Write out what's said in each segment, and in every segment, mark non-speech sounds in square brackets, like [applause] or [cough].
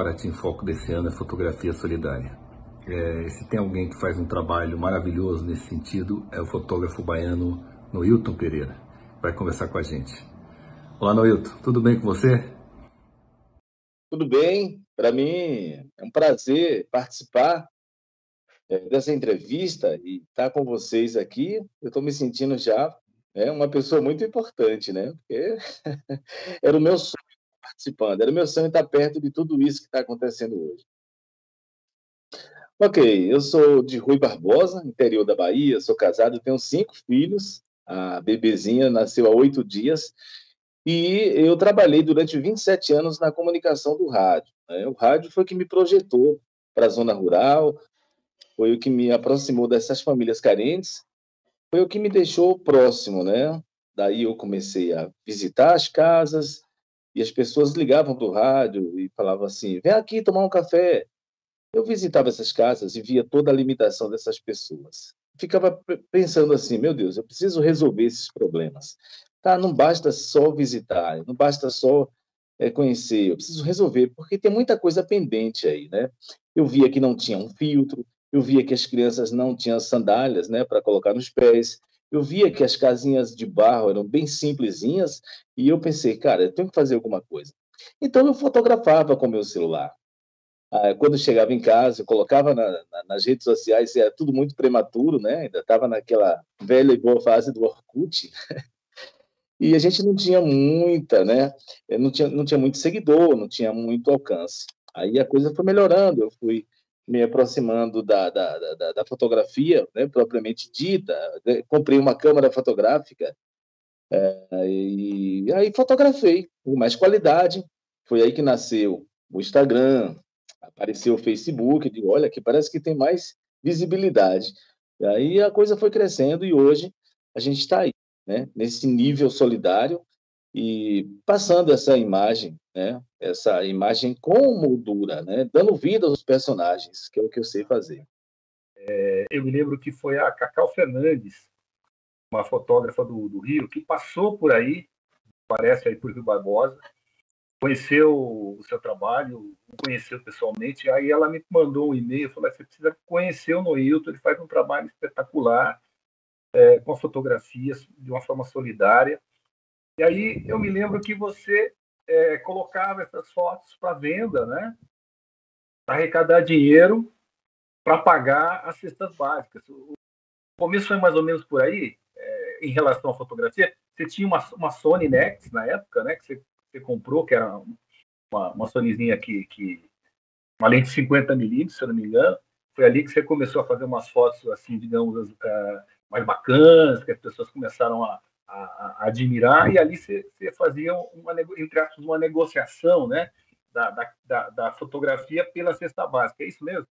Paraty em Foco desse ano é fotografia solidária. É, se tem alguém que faz um trabalho maravilhoso nesse sentido, é o fotógrafo baiano Noilton Pereira. Vai conversar com a gente. Olá, Noilton, tudo bem com você? Tudo bem, para mim é um prazer participar é, dessa entrevista e estar com vocês aqui. Eu estou me sentindo já é, uma pessoa muito importante, né? Porque [laughs] era o meu sonho participando, era meu sonho estar perto de tudo isso que está acontecendo hoje. Ok, eu sou de Rui Barbosa, interior da Bahia, sou casado, tenho cinco filhos, a bebezinha nasceu há oito dias e eu trabalhei durante 27 anos na comunicação do rádio. Né? O rádio foi o que me projetou para a zona rural, foi o que me aproximou dessas famílias carentes, foi o que me deixou próximo, né? Daí eu comecei a visitar as casas e as pessoas ligavam para o rádio e falavam assim: vem aqui tomar um café. Eu visitava essas casas e via toda a limitação dessas pessoas. Ficava pensando assim: meu Deus, eu preciso resolver esses problemas. Tá, não basta só visitar, não basta só é, conhecer, eu preciso resolver, porque tem muita coisa pendente aí, né? Eu via que não tinha um filtro, eu via que as crianças não tinham sandálias, né, para colocar nos pés, eu via que as casinhas de barro eram bem simplesinhas, e eu pensei, cara, eu tenho que fazer alguma coisa. Então eu fotografava com meu celular. Ah, quando chegava em casa, eu colocava na, na, nas redes sociais, era tudo muito prematuro, né? Ainda estava naquela velha e boa fase do Orkut. E a gente não tinha muita, né? Não tinha, não tinha muito seguidor, não tinha muito alcance. Aí a coisa foi melhorando, eu fui me aproximando da, da, da, da fotografia, né, propriamente dita. Né? Comprei uma câmera fotográfica é, e aí fotografei com mais qualidade. Foi aí que nasceu o Instagram, apareceu o Facebook. Digo, olha, que parece que tem mais visibilidade. E aí a coisa foi crescendo e hoje a gente está aí né, nesse nível solidário e passando essa imagem, né, essa imagem com moldura, né, dando vida aos personagens, que é o que eu sei fazer. É, eu me lembro que foi a Cacau Fernandes, uma fotógrafa do, do Rio, que passou por aí, parece aí por Rio Barbosa, conheceu o seu trabalho, conheceu pessoalmente, aí ela me mandou um e-mail, falou, você precisa conhecer o Noilton, ele faz um trabalho espetacular, é, com fotografias de uma forma solidária. E aí eu me lembro que você é, colocava essas fotos para venda, né? Para arrecadar dinheiro para pagar as cestas básicas. O começo foi mais ou menos por aí, é, em relação à fotografia. Você tinha uma, uma Sony Nex na época, né? Que você, você comprou, que era uma, uma Sonyzinha que, que uma lente de 50 milímetros, se eu não me engano. Foi ali que você começou a fazer umas fotos, assim, digamos, uh, mais bacanas, que as pessoas começaram a, a, a admirar, e ali você, fazia uma, entre aspas, uma negociação, né? Da, da, da, fotografia pela cesta básica, é isso mesmo?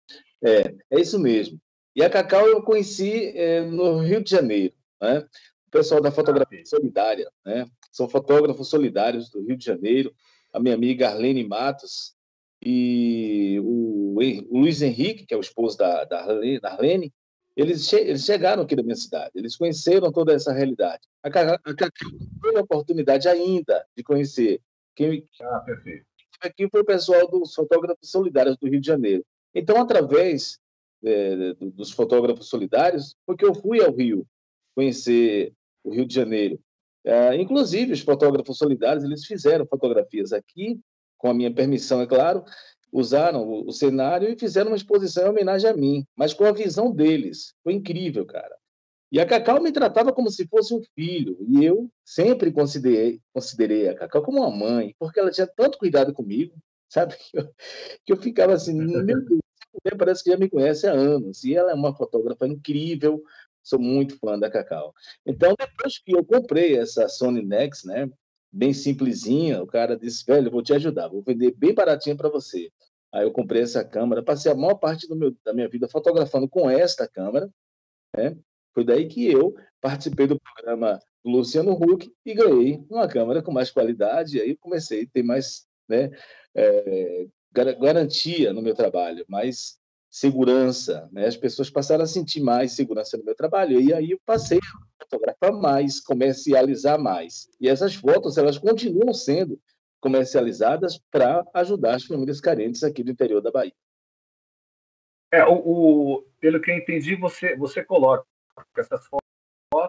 É, é isso mesmo. E a Cacau eu conheci é, no Rio de Janeiro, né? O pessoal da fotografia ah, solidária, né? São fotógrafos solidários do Rio de Janeiro. A minha amiga Arlene Matos e o, o Luiz Henrique, que é o esposo da, da Arlene, eles, che eles chegaram aqui da minha cidade, eles conheceram toda essa realidade. A Cacau teve a oportunidade ainda de conhecer. Quem ah, perfeito. aqui foi o pessoal dos fotógrafos solidários do Rio de Janeiro. Então, através é, dos fotógrafos solidários, foi que eu fui ao Rio conhecer o Rio de Janeiro. É, inclusive, os fotógrafos solidários eles fizeram fotografias aqui, com a minha permissão, é claro, usaram o, cenário e fizeram uma exposição em homenagem a mim, mas com a visão deles. Foi incrível, cara. E a Cacau me tratava como se fosse um filho, e eu sempre considerei, considerei a Cacau como uma mãe, porque ela tinha tanto cuidado comigo, [laughs] sabe? Que eu, que eu ficava assim, meu Deus, parece que já me conhece há anos. E ela é uma fotógrafa incrível, sou muito fã da Cacau. Então, depois que eu comprei essa Sony Nex, né, bem simplesinha, o cara disse, velho, vou te ajudar, vou vender bem baratinho para você. Aí eu comprei essa câmera, passei a maior parte meu, da minha vida fotografando com esta câmera, né? Foi daí que eu participei do programa do Luciano Huck e ganhei uma câmera com mais qualidade, e aí comecei a ter mais né, é, garantia no meu trabalho, mais segurança, né? As pessoas passaram a sentir mais segurança no meu trabalho, e aí eu passei a fotografar mais, comercializar mais. E essas fotos, elas continuam sendo comercializadas para ajudar as famílias carentes aqui do interior da Bahia. É, o, o, pelo que eu entendi, você, você coloca essas fotos,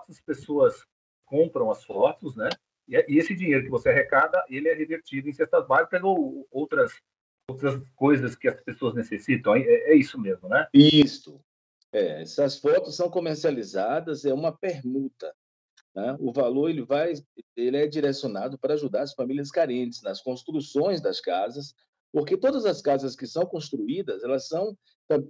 as pessoas compram as fotos, né? E, e, esse dinheiro que você arrecada, ele é revertido em cestas básicas ou outras, outras coisas que as pessoas necessitam. É, é isso mesmo, né? Isso. É, essas fotos são comercializadas, é uma permuta. Né? O valor ele vai, ele é direcionado para ajudar as famílias carentes nas construções das casas, porque todas as casas que são construídas, elas são,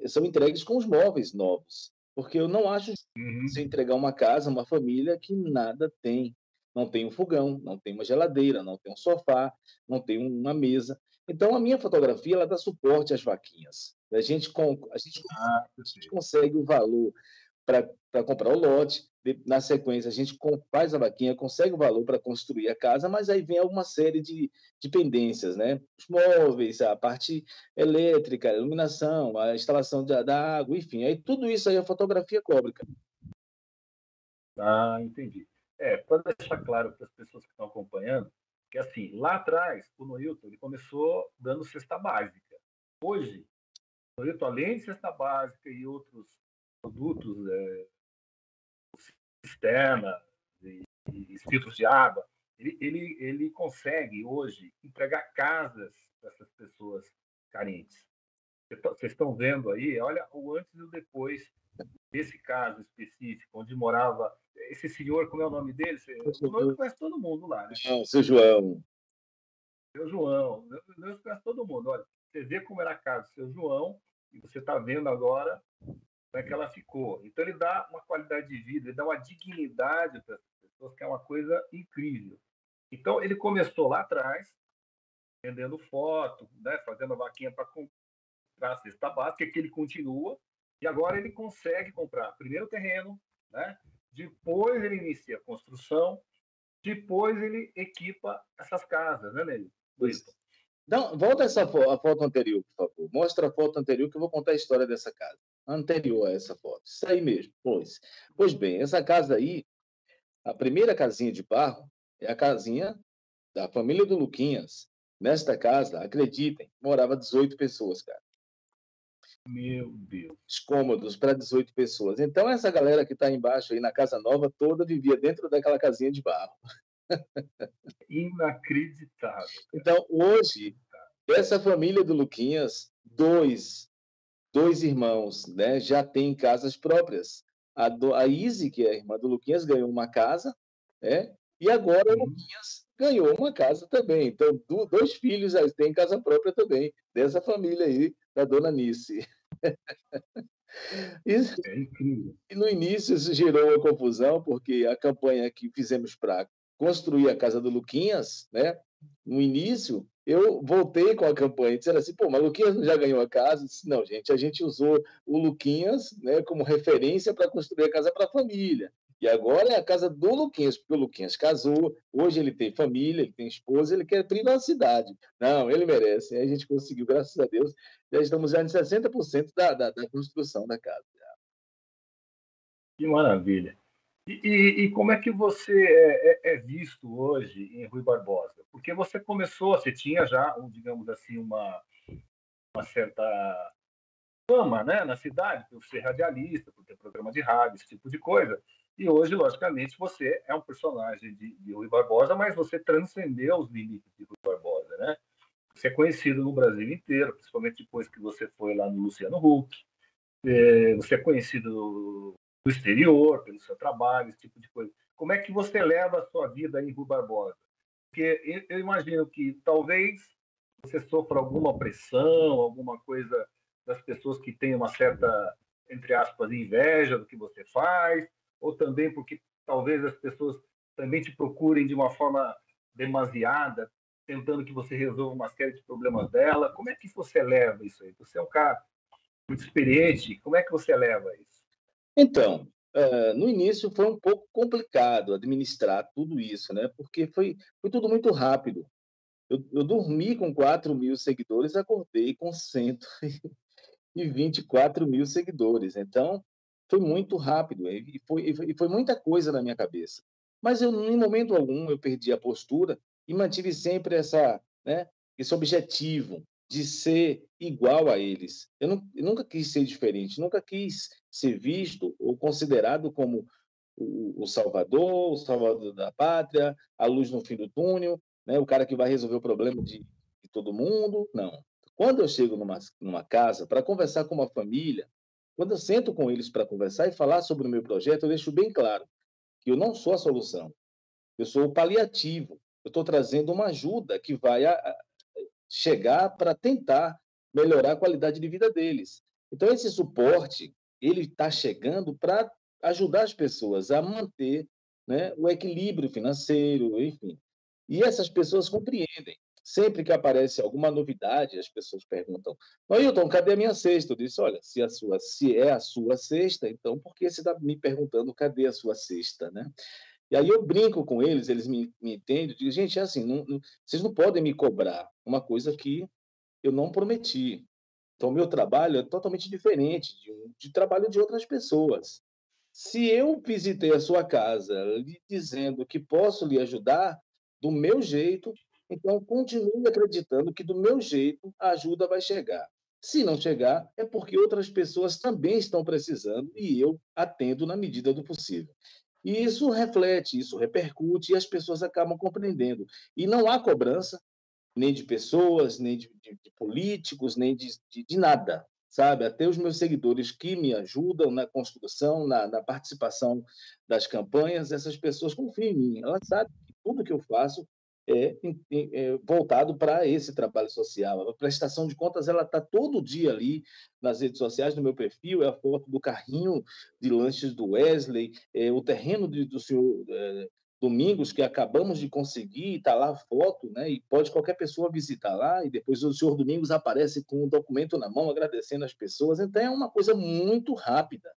são entregues com os móveis novos. Porque eu não acho uhum. se entregar uma casa, uma família que nada tem. Não tem um fogão, não tem uma geladeira, não tem um sofá, não tem uma mesa. Então, a minha fotografia ela dá suporte às vaquinhas. A gente, a gente, ah, a gente consegue o valor para comprar o lote. Na sequência, a gente faz a vaquinha, consegue o valor para construir a casa, mas aí vem alguma série de dependências, né? Os móveis, a parte elétrica, a iluminação, a instalação da, da água, enfim. Aí tudo isso aí a fotografia cobre. Ah, entendi. É, para deixar claro para as pessoas que estão acompanhando, assim, lá atrás, o Noilton ele começou dando cesta básica. Hoje, o Noilton, além de cesta básica e outros produtos, é, cisterna e, e filtros de água, ele, ele, ele consegue hoje entregar casas para essas pessoas carentes. Vocês estão vendo aí, olha o antes e o depois desse caso específico, onde morava esse senhor, como é o nome dele? O nome conhece todo mundo lá, né? Não, seu João. Seu João. Eu conhece todo mundo. Olha, você vê como era a casa do seu João, e você está vendo agora como é que ela ficou. Então, ele dá uma qualidade de vida, ele dá uma dignidade para as pessoas, que é uma coisa incrível. Então, ele começou lá atrás, vendendo foto, né, fazendo a vaquinha para comprar a cesta básica, que ele continua, e agora ele consegue comprar primeiro o terreno, né, depois ele inicia a construção, depois ele equipa essas casas, né, Nélio? Não, volta essa foto, a foto anterior, por favor. Mostra a foto anterior que eu vou contar a história dessa casa. Anterior a essa foto. Isso aí mesmo. Pois, pois bem, essa casa aí, a primeira casinha de barro, é a casinha da família do Luquinhas. Nesta casa, acreditem, morava 18 pessoas, cara. Meu Deus. Cômodos para 18 pessoas. Então, essa galera que está embaixo aí na Casa Nova toda vivia dentro daquela casinha de barro. [laughs] Inacreditável. Cara. Então, hoje, essa família do Luquinhas, dois, dois irmãos, né, já têm casas próprias. A, do, a Izzy, que é a irmã do Luquinhas, ganhou uma casa, né? E agora o Luquinhas ganhou uma casa também. Então, dois filhos têm casa própria também, dessa família aí, da dona Nice. Isso, é. E no início isso gerou uma confusão, porque a campanha que fizemos para construir a casa do Luquinhas, né? No início, eu voltei com a campanha e disseram assim, pô, mas o Luquinhas não já ganhou a casa? disse, não, gente, a gente usou o Luquinhas né, como referência para construir a casa para a família. E agora é a casa do Luquinhas, porque o Luquinhas casou, hoje ele tem família, ele tem esposa, ele quer privacidade. Não, ele merece. A gente conseguiu, graças a Deus, já estamos já em 60% da, da, da construção da casa. Que maravilha. E, e, e, como é que você é, é, é, visto hoje em Rui Barbosa? Porque você começou, você tinha já, digamos assim, uma, uma certa fama né, na cidade, por ser radialista, por ter programa de rádio, esse tipo de coisa. E hoje, logicamente, você é um personagem de, de Rui Barbosa, mas você transcendeu os limites de Rui Barbosa, né? Você é conhecido no Brasil inteiro, principalmente depois que você foi lá no Luciano Huck. É, você é conhecido no exterior, pelo seu trabalho, esse tipo de coisa. Como é que você leva a sua vida em Rui Barbosa? Porque eu imagino que talvez você sofra alguma pressão, alguma coisa das pessoas que têm uma certa, entre aspas, inveja do que você faz, ou também porque talvez as pessoas também te procurem de uma forma demasiada, tentando que você resolva uma série de problemas dela. Como é que você leva isso aí? Você é um cara muito experiente, como é que você leva isso? Então, uh, no início foi um pouco complicado administrar tudo isso, né? Porque foi, foi tudo muito rápido. Eu, eu dormi com 4 mil seguidores, acordei com 124 [laughs] mil seguidores. Então, foi muito rápido e foi, e foi muita coisa na minha cabeça. Mas eu, em momento algum, eu perdi a postura e mantive sempre essa, né? esse objetivo de ser igual a eles. Eu, não, eu nunca quis ser diferente, nunca quis ser visto ou considerado como o, o, Salvador, o Salvador da pátria, a luz no fim do túnel, né? o cara que vai resolver o problema de, de todo mundo. Não. Quando eu chego numa, numa casa para conversar com uma família, quando eu sento com eles para conversar e falar sobre o meu projeto, eu deixo bem claro que eu não sou a solução. Eu sou o paliativo. Eu estou trazendo uma ajuda que vai a, chegar para tentar melhorar a qualidade de vida deles. Então, esse suporte, ele está chegando para ajudar as pessoas a manter né, o equilíbrio financeiro, enfim. E essas pessoas compreendem. Sempre que aparece alguma novidade, as pessoas perguntam: Ailton, cadê a minha cesta? Eu disse: olha, se, a sua, se é a sua cesta, então por que você está me perguntando cadê a sua cesta? Né? E aí eu brinco com eles, eles me, me entendem, digo, gente, é assim, não, não, vocês não podem me cobrar uma coisa que eu não prometi. Então, meu trabalho é totalmente diferente de, de trabalho de outras pessoas. Se eu visitei a sua casa lhe dizendo que posso lhe ajudar do meu jeito, então continue acreditando que do meu jeito a ajuda vai chegar. Se não chegar, é porque outras pessoas também estão precisando e eu atendo na medida do possível. E isso reflete, isso repercute e as pessoas acabam compreendendo. E não há cobrança, nem de pessoas, nem de, de, de políticos, nem de, de, nada, sabe? Até os meus seguidores que me ajudam na construção, na, na participação das campanhas, essas pessoas confiam em mim. Elas sabem que tudo que eu faço é, é, voltado para esse trabalho social. A prestação de contas ela está todo dia ali nas redes sociais, no meu perfil, é a foto do carrinho de lanches do Wesley, é o terreno de, do senhor é, Domingos, que acabamos de conseguir, está lá a foto, né? e pode qualquer pessoa visitar lá, e depois o senhor Domingos aparece com um documento na mão, agradecendo as pessoas. Então, é uma coisa muito rápida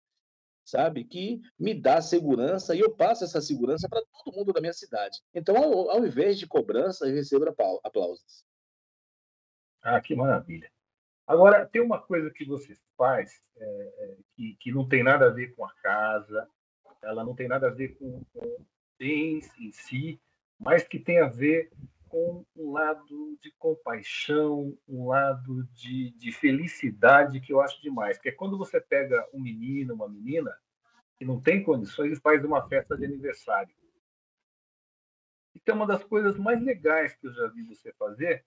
sabe? Que me dá segurança e eu passo essa segurança para todo mundo da minha cidade. Então, ao, ao invés de cobrança, eu recebo aplausos. Ah, que maravilha. Agora, tem uma coisa que você faz é, é, que, que não tem nada a ver com a casa, ela não tem nada a ver com, com bens em si, mas que tem a ver com um lado de compaixão, um lado de, de felicidade que eu acho demais. Que é quando você pega um menino, uma menina, que não tem condições e faz uma festa de aniversário. Então, uma das coisas mais legais que eu já vi você fazer.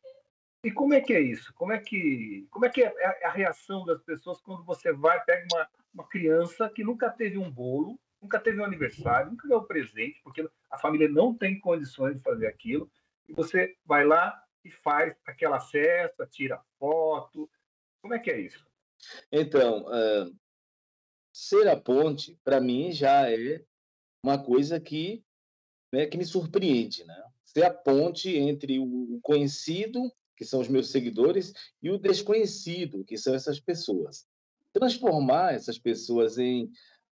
E como é que é isso? Como é que, como é, que é a reação das pessoas quando você vai, pega uma, uma criança que nunca teve um bolo, nunca teve um aniversário, nunca ganhou presente, porque a família não tem condições de fazer aquilo, e você vai lá e faz aquela festa, tira foto. Como é que é isso? Então, uh, ser a ponte, para mim, já é uma coisa que, né, que me surpreende. Né? Ser a ponte entre o conhecido, que são os meus seguidores, e o desconhecido, que são essas pessoas. Transformar essas pessoas em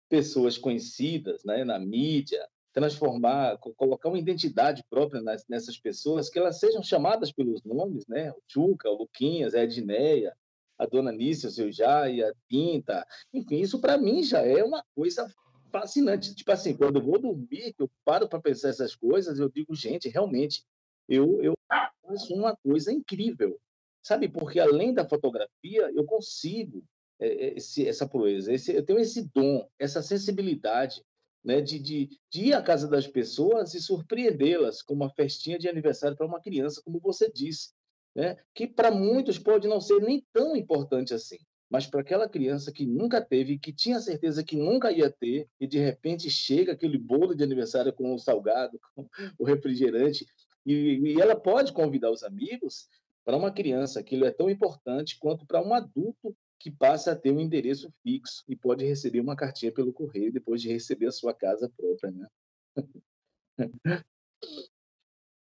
pessoas conhecidas né, na mídia, transformar, colocar uma identidade própria nas, nessas pessoas, que elas sejam chamadas pelos nomes, né? O Chuca, o Luquinhas, a Edneia, a Dona Nícia, o seu Jai, a Tinta, enfim, isso para mim já é uma coisa fascinante. Tipo assim, quando eu vou dormir, eu paro para pensar essas coisas, eu digo, gente, realmente, eu, eu faço uma coisa incrível, sabe? Porque além da fotografia, eu consigo é, é, esse, essa proeza, esse, eu tenho esse dom, essa sensibilidade né, de, de, de ir à casa das pessoas e surpreendê-las com uma festinha de aniversário para uma criança, como você disse, né, que para muitos pode não ser nem tão importante assim, mas para aquela criança que nunca teve, que tinha certeza que nunca ia ter, e de repente chega aquele bolo de aniversário com o salgado, [laughs] com o refrigerante, e, e ela pode convidar os amigos para uma criança, aquilo é tão importante quanto para um adulto que passa a ter um endereço fixo e pode receber uma cartinha pelo correio depois de receber a sua casa própria, né?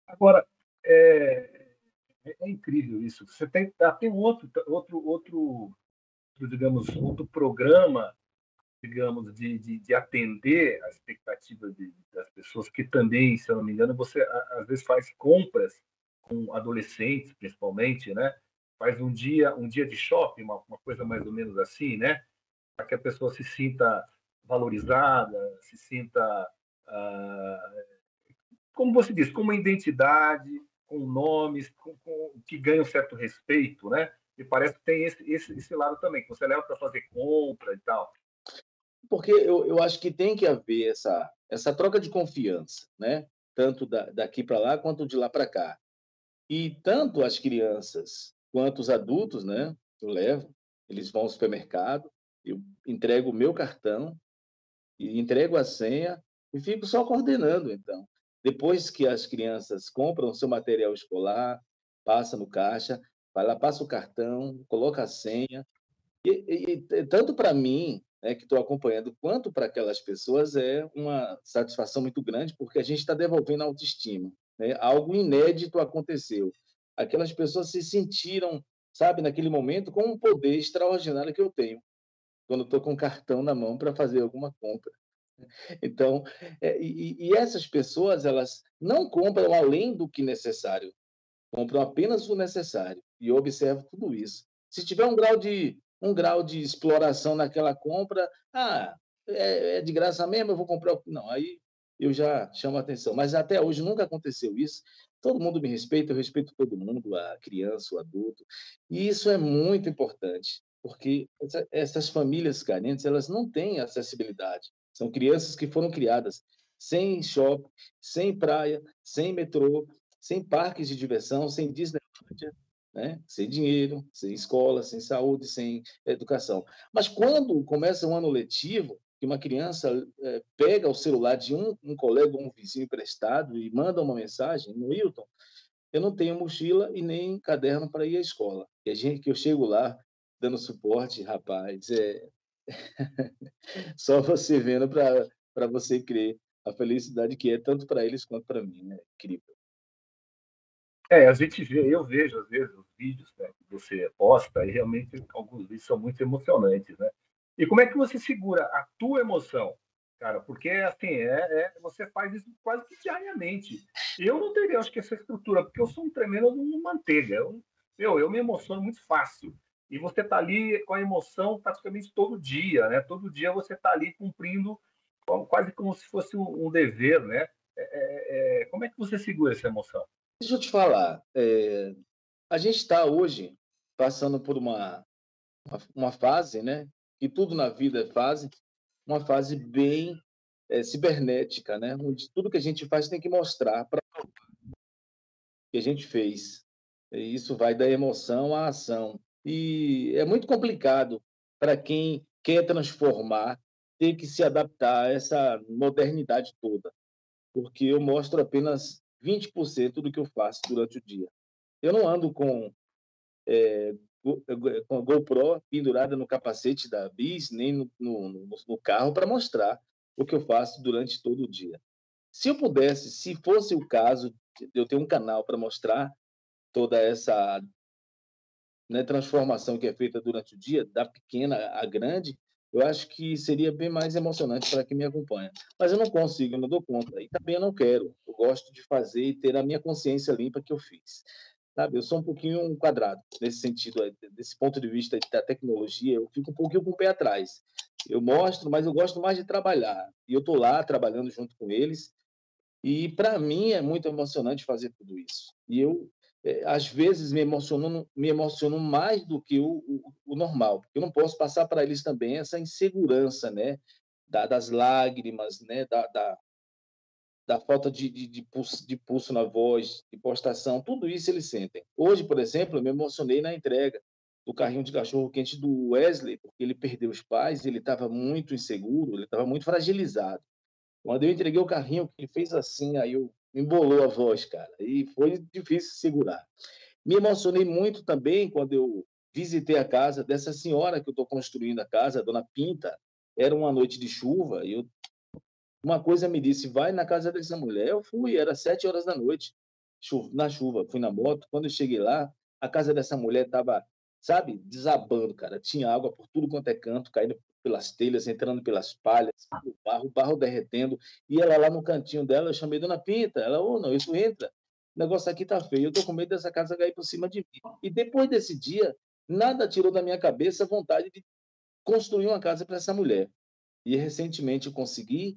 Agora, é, é, incrível isso. Você tem, ah, tem outro, outro, outro, digamos, outro programa, digamos, de, de, de atender as expectativas de, das pessoas que também, se eu não me engano, você às vezes faz compras com adolescentes, principalmente, né? Faz um dia um dia de shopping, uma, uma coisa mais ou menos assim, né? Para que a pessoa se sinta valorizada, se sinta, ah, como você disse, com uma identidade, com nomes, com, com, que ganham certo respeito, né? E parece que tem esse, esse, esse lado também, que você leva para fazer compra e tal. Porque eu, eu acho que tem que haver essa, essa troca de confiança, né? Tanto da, daqui para lá quanto de lá para cá. E tanto as crianças quanto os adultos, né? Eu levo, eles vão ao supermercado, eu entrego o meu cartão e entrego a senha e fico só coordenando, então. Depois que as crianças compram seu material escolar, passa no caixa, vai lá, passa o cartão, coloca a senha. E, e, tanto para mim, né, que estou acompanhando, quanto para aquelas pessoas, é uma satisfação muito grande, porque a gente está devolvendo a autoestima. Né? Algo inédito aconteceu. Aquelas pessoas se sentiram, sabe, naquele momento, com um poder extraordinário que eu tenho, quando estou com o cartão na mão para fazer alguma compra. Então, é, e, e, essas pessoas, elas não compram além do que necessário, compram apenas o necessário. E eu observo tudo isso. Se tiver um grau de, um grau de exploração naquela compra, ah, é, é de graça mesmo, eu vou comprar. Não, aí eu já chamo a atenção. Mas até hoje nunca aconteceu isso. Todo mundo me respeita, eu respeito todo mundo, a criança, o adulto. E isso é muito importante, porque essas famílias carentes, elas não têm acessibilidade. São crianças que foram criadas sem shopping, sem praia, sem metrô, sem parques de diversão, sem Disneylandia, né? sem dinheiro, sem escola, sem saúde, sem educação. Mas quando começa um ano letivo, que uma criança é, pega o celular de um, um colega ou um vizinho emprestado e manda uma mensagem no Hilton, eu não tenho mochila e nem caderno para ir à escola. E a gente que eu chego lá dando suporte, rapaz, é [laughs] Só você vendo para você crer a felicidade que é tanto para eles quanto para mim, né? Incrível. É, a gente vê, eu vejo às vezes os vídeos né, que você posta e realmente alguns vídeos são muito emocionantes, né? E como é que você segura a tua emoção, cara? Porque assim, é, é você faz isso quase que diariamente. Eu não teria, acho que essa estrutura, porque eu sou um tremendo de manteiga. Eu, eu, eu me emociono muito fácil e você está ali com a emoção praticamente todo dia, né? Todo dia você está ali cumprindo quase como se fosse um, dever, né? É, é, é, como é que você segura essa emoção? Deixa eu te falar. É, a gente está hoje passando por uma, uma, fase, né? E tudo na vida é fase, uma fase bem é, cibernética, né? Onde tudo que a gente faz tem que mostrar para que a gente fez. E isso vai da emoção à ação. E é muito complicado para quem quer transformar, ter que se adaptar a essa modernidade toda, porque eu mostro apenas 20% do que eu faço durante o dia. Eu não ando com, é, com a GoPro pendurada no capacete da bis, nem no, no, no carro para mostrar o que eu faço durante todo o dia. Se eu pudesse, se fosse o caso eu ter um canal para mostrar toda essa né, transformação que é feita durante o dia, da pequena à grande, eu acho que seria bem mais emocionante para quem me acompanha. Mas eu não consigo, eu não dou conta. E também eu não quero. Eu gosto de fazer e ter a minha consciência limpa que eu fiz. Sabe? Eu sou um pouquinho quadrado nesse sentido, desse ponto de vista da tecnologia, eu fico um pouquinho com o pé atrás. Eu mostro, mas eu gosto mais de trabalhar. E eu estou lá trabalhando junto com eles. E para mim é muito emocionante fazer tudo isso. E eu é, às vezes me emociono, me emociono mais do que o, o, o normal, eu não posso passar para eles também essa insegurança, né, da, das lágrimas, né, da, da, da falta de, de, de, pulso, de pulso na voz, de postação, tudo isso eles sentem. Hoje, por exemplo, eu me emocionei na entrega do carrinho de cachorro quente do Wesley, porque ele perdeu os pais, ele estava muito inseguro, ele estava muito fragilizado. Quando eu entreguei o carrinho, ele fez assim, aí eu embolou a voz, cara, e foi difícil segurar. Me emocionei muito também quando eu visitei a casa dessa senhora que eu estou construindo a casa, a dona Pinta. Era uma noite de chuva e eu... uma coisa me disse: vai na casa dessa mulher. Eu fui, era sete horas da noite, na chuva. Fui na moto. Quando eu cheguei lá, a casa dessa mulher estava, sabe, desabando, cara. Tinha água por tudo quanto é canto, caindo pelas telhas, entrando pelas palhas, o barro, o barro derretendo. E ela lá no cantinho dela, eu chamei Dona Pinta. Ela, ô, oh, não, isso entra. O negócio aqui tá feio. Eu tô com medo dessa casa cair por cima de mim. E depois desse dia, nada tirou da minha cabeça a vontade de construir uma casa para essa mulher. E recentemente eu consegui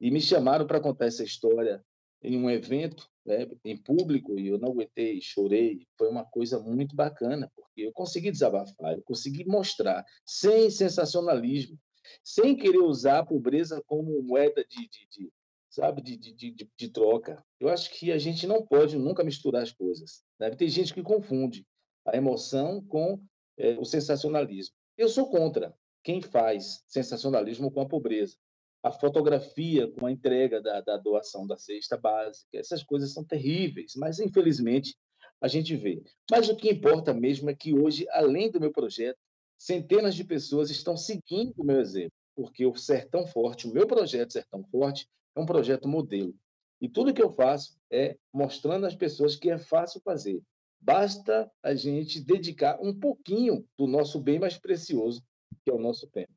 e me chamaram para contar essa história em um evento né, em público e eu não aguentei, chorei. Foi uma coisa muito bacana, porque eu consegui desabafar, eu consegui mostrar, sem sensacionalismo, sem querer usar a pobreza como moeda de, de, de sabe, de, de, de, troca. Eu acho que a gente não pode nunca misturar as coisas. Né? Tem gente que confunde a emoção com é, o sensacionalismo. Eu sou contra quem faz sensacionalismo com a pobreza. A fotografia com a entrega da, da doação da cesta básica, essas coisas são terríveis, mas infelizmente a gente vê. Mas o que importa mesmo é que hoje, além do meu projeto, centenas de pessoas estão seguindo o meu exemplo, porque o Sertão Forte, o meu projeto Sertão Forte, é um projeto modelo. E tudo que eu faço é mostrando às pessoas que é fácil fazer. Basta a gente dedicar um pouquinho do nosso bem mais precioso, que é o nosso tempo.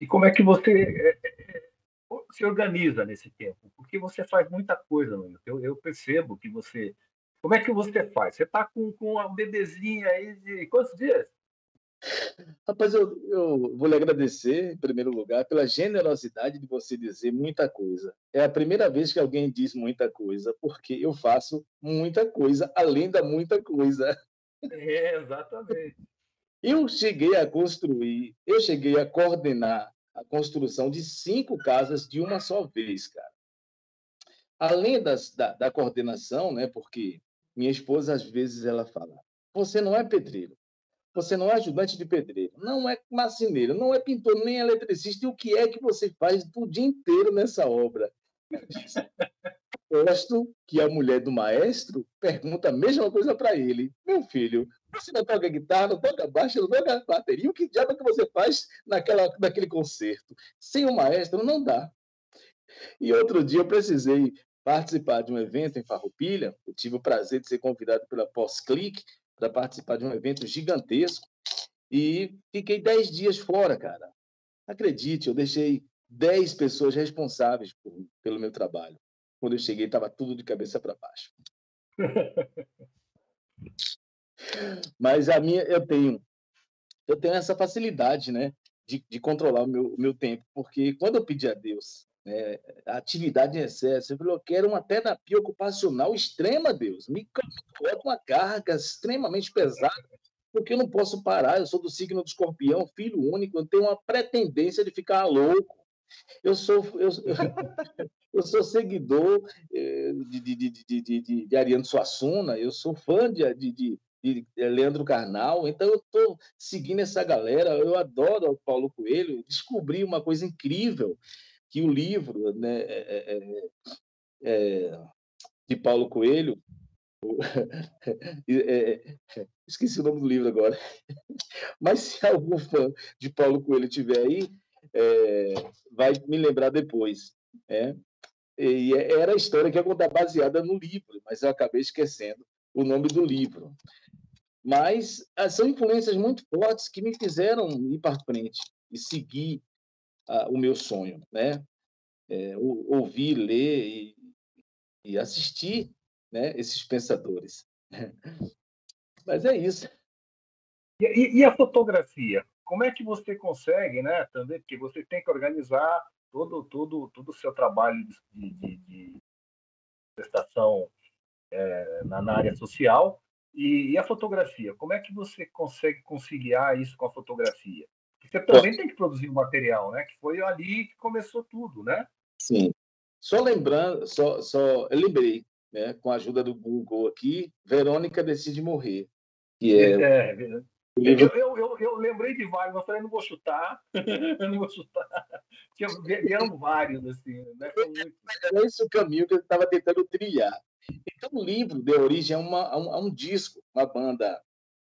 E como é que você é, é, é, se organiza nesse tempo? Porque você faz muita coisa, eu, eu percebo que você. Como é que você faz? Você está com, com uma bebezinha aí de quantos dias? Rapaz, eu, eu vou lhe agradecer, em primeiro lugar, pela generosidade de você dizer muita coisa. É a primeira vez que alguém diz muita coisa, porque eu faço muita coisa, além da muita coisa. É, exatamente. Eu cheguei a construir, eu cheguei a coordenar a construção de cinco casas de uma só vez, cara. Além das, da, da coordenação, né? Porque minha esposa às vezes ela fala: você não é pedreiro, você não é ajudante de pedreiro, não é marceneiro, não é pintor, nem eletricista. E o que é que você faz o dia inteiro nessa obra? Gosto que a mulher do maestro pergunta a mesma coisa para ele. Meu filho, você não toca guitarra, não toca baixo, não toca bateria. O que diabo que você faz naquela, naquele concerto? Sem o maestro, não dá. E outro dia eu precisei participar de um evento em Farroupilha. Eu tive o prazer de ser convidado pela Pós-Clique para participar de um evento gigantesco e fiquei dez dias fora, cara. Acredite, eu deixei dez pessoas responsáveis por, pelo meu trabalho. Quando eu cheguei, estava tudo de cabeça para baixo. [laughs] Mas a minha, eu tenho, eu tenho essa facilidade, né, de, de controlar o meu, o meu tempo, porque quando eu pedi a Deus né, a atividade em excesso, eu falei, eu quero uma terapia ocupacional extrema, Deus, me, coloca uma carga extremamente pesada, porque eu não posso parar, eu sou do signo do escorpião, filho único, eu tenho uma pretendência de ficar louco. Eu sou, eu, eu sou seguidor eh, de, de, de, de, de Ariano Suassuna, eu sou fã de, de, de, de Leandro Carnal, então eu estou seguindo essa galera, eu adoro o Paulo Coelho, descobri uma coisa incrível, que o livro né, é, é, é, de Paulo Coelho, [laughs] esqueci o nome do livro agora, [laughs] mas se algum fã de Paulo Coelho tiver aí, vai me lembrar depois. É? E era a história que ia contar baseada no livro, mas eu acabei esquecendo o nome do livro. Mas ah, são influências muito fortes que me fizeram ir para frente e seguir uh, o meu sonho, né? É, ouvir, ler e, e assistir né, esses pensadores. [laughs] Mas é isso. E, e, a fotografia? Como é que você consegue, né? Também porque você tem que organizar todo todo todo o seu trabalho de, de, de prestação é, na, na, área social e, e, a fotografia. Como é que você consegue conciliar isso com a fotografia? Porque você também tem que produzir material, né? Que foi ali que começou tudo, né? Sim. Só lembrando, só, só eu lembrei, né? Com a ajuda do Google aqui, Verônica decide morrer, que é, é, é eu, eu, eu, eu, lembrei de vários, eu falei, não vou chutar, [laughs] eu não vou chutar. Vieram vários, assim, né? Era esse o caminho que eu estava tentando trilhar. Então, o livro deu origem a, uma, a, um, a um, disco, uma banda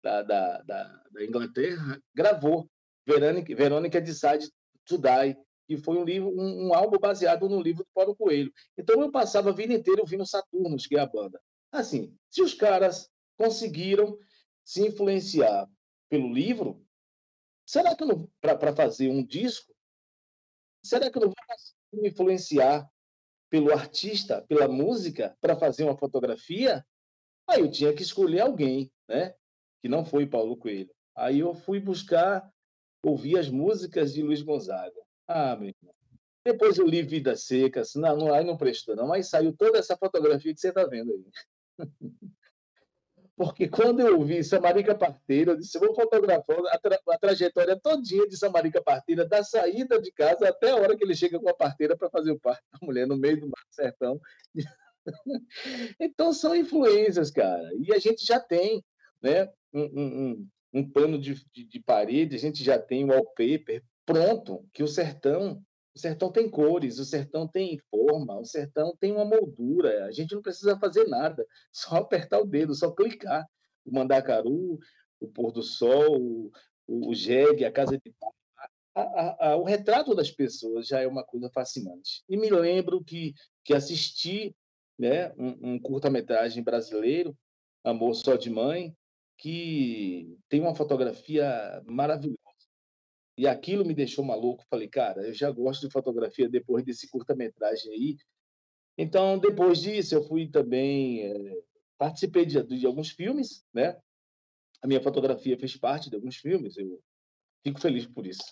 da, da, da, da Inglaterra gravou, Verônica, Verônica Decide to Die, que foi um livro, um, um, álbum baseado no livro do Paulo Coelho. Então, eu passava a vida inteira ouvindo Saturnos, que é a banda. Assim, se os caras conseguiram se influenciar pelo livro, será que para fazer um disco, será que eu não vou me influenciar pelo artista, pela música, para fazer uma fotografia? Aí eu tinha que escolher alguém, né? Que não foi Paulo Coelho. Aí eu fui buscar ouvir as músicas de Luiz Gonzaga. Ah, meu irmão. Depois eu li Vidas Secas, não, não, aí não prestou, não. Aí saiu toda essa fotografia que você está vendo aí. [laughs] Porque quando eu vi Samarica Parteira, eu disse, vou fotografar a, tra a trajetória todinha de Samarica Parteira, da saída de casa até a hora que ele chega com a parteira para fazer o parto da mulher no meio do mar sertão. [laughs] então são influências, cara. E a gente já tem né, um, um, um pano de, de, de, parede, a gente já tem um wallpaper pronto, que o sertão, o sertão tem cores, o sertão tem forma, o sertão tem uma moldura, a gente não precisa fazer nada, [laughs] só apertar o dedo, só clicar. O mandacaru, o pôr do sol, o, o jegue, a casa de a, a, a, o retrato das pessoas já é uma coisa fascinante. E me lembro que, que assisti né, um, um curta-metragem brasileiro, Amor Só de Mãe, que tem uma fotografia maravilhosa. E aquilo me deixou maluco. Falei, cara, eu já gosto de fotografia depois desse curta-metragem aí. Então, depois disso, eu fui também. É, participei de, de alguns filmes, né? A minha fotografia fez parte de alguns filmes. Eu fico feliz por isso.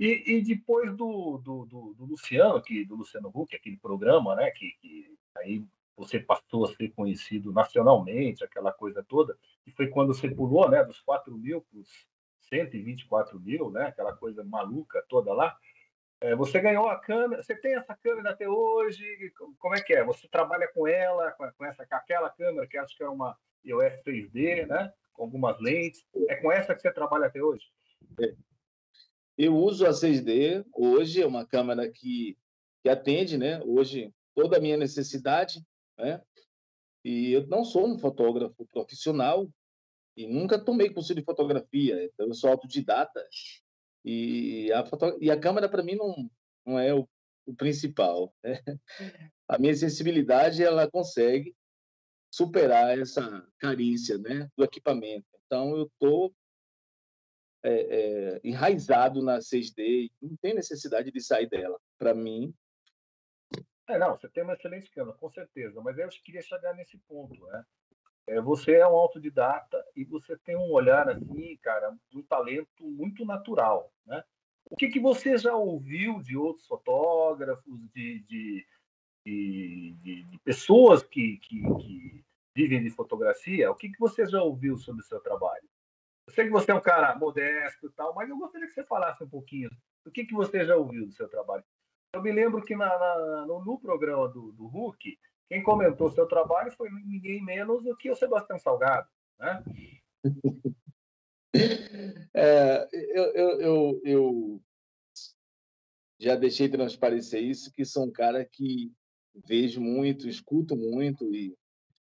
E, e depois do, do, do, do, Luciano, que, do Luciano Huck, aquele programa, né? Que, que aí você passou a ser conhecido nacionalmente, aquela coisa toda, e foi quando você pulou né, dos 4 mil para os 124 mil, né, aquela coisa maluca toda lá. É, você ganhou a câmera, você tem essa câmera até hoje? Como é que é? Você trabalha com ela, com, essa, com aquela câmera, que acho que é uma EOS 3D, né, com algumas lentes. É com essa que você trabalha até hoje? É. Eu uso a 6D hoje, é uma câmera que, que atende, né? Hoje toda a minha necessidade né? E eu não sou um fotógrafo profissional e nunca tomei curso de fotografia, então eu sou autodidata. E a, foto... e a câmera, para mim, não, não é o, o principal. Né? [laughs] A minha sensibilidade, ela consegue superar essa carícia né, do equipamento. Então, eu estou é, é, enraizado na 6D e não tem necessidade de sair dela. Para mim, é, não, você tem uma excelente câmera, com certeza, mas eu queria chegar nesse ponto, né? É, você é um autodidata e você tem um olhar assim, cara, um talento muito natural, né? O que, que você já ouviu de outros fotógrafos, de, de, de, de pessoas que, que, que, vivem de fotografia? O que, que você já ouviu sobre o seu trabalho? Eu sei que você é um cara modesto e tal, mas eu gostaria que você falasse um pouquinho. O que, que você já ouviu do seu trabalho? Eu me lembro que na, na, no, no, programa do, do Hulk, quem comentou seu trabalho foi ninguém menos do que o Sebastião Salgado. Né? [laughs] É, eu, eu, eu, eu, já deixei transparecer isso, que sou um cara que vejo muito, escuto muito e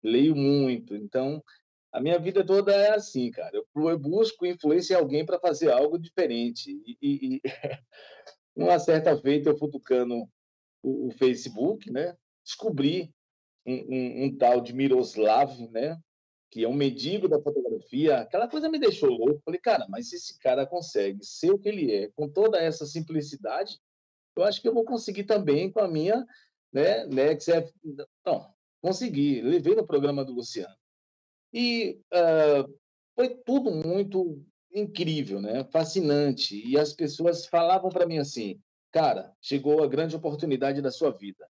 leio muito. Então, a minha vida toda é assim, cara. Eu, eu busco influência em alguém para fazer algo diferente. E, e, e [laughs] uma certa feita, eu futucando o, o Facebook, né? descobri um, um, tal de Miroslav, né? que é um mendigo da fotografia. Aquela coisa me deixou louco. Falei, cara, mas se esse cara consegue ser o que ele é, com toda essa simplicidade, eu acho que eu vou conseguir também com a minha né, Nexf. Não, consegui. Levei no programa do Luciano. E uh, foi tudo muito incrível, né? fascinante. E as pessoas falavam para mim assim: cara, chegou a grande oportunidade da sua vida.